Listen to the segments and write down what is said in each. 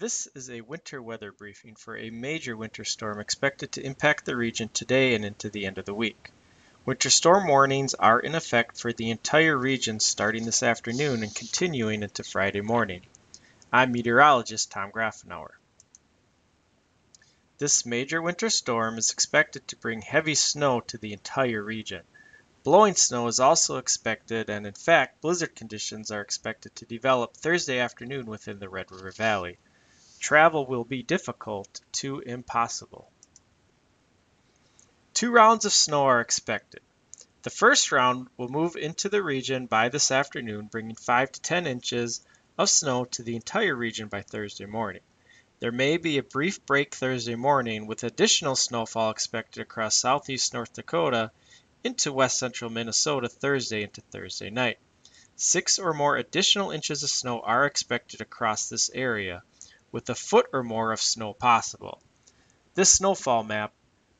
This is a winter weather briefing for a major winter storm expected to impact the region today and into the end of the week. Winter storm warnings are in effect for the entire region starting this afternoon and continuing into Friday morning. I'm meteorologist Tom Grafenauer. This major winter storm is expected to bring heavy snow to the entire region. Blowing snow is also expected, and in fact, blizzard conditions are expected to develop Thursday afternoon within the Red River Valley. Travel will be difficult to impossible. Two rounds of snow are expected. The first round will move into the region by this afternoon, bringing 5 to 10 inches of snow to the entire region by Thursday morning. There may be a brief break Thursday morning with additional snowfall expected across southeast North Dakota into west central Minnesota Thursday into Thursday night. Six or more additional inches of snow are expected across this area, with a foot or more of snow possible. This snowfall map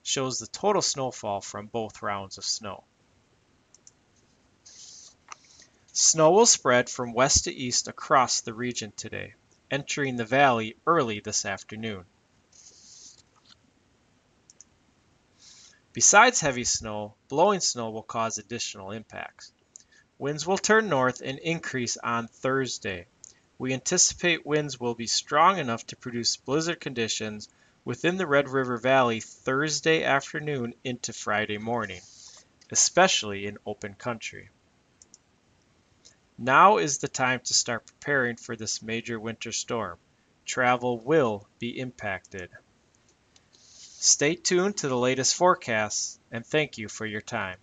shows the total snowfall from both rounds of snow. Snow will spread from west to east across the region today, entering the valley early this afternoon. Besides heavy snow, blowing snow will cause additional impacts. Winds will turn north and increase on Thursday. We anticipate winds will be strong enough to produce blizzard conditions within the Red River Valley Thursday afternoon into Friday morning, especially in open country. Now is the time to start preparing for this major winter storm. Travel will be impacted. Stay tuned to the latest forecasts and thank you for your time.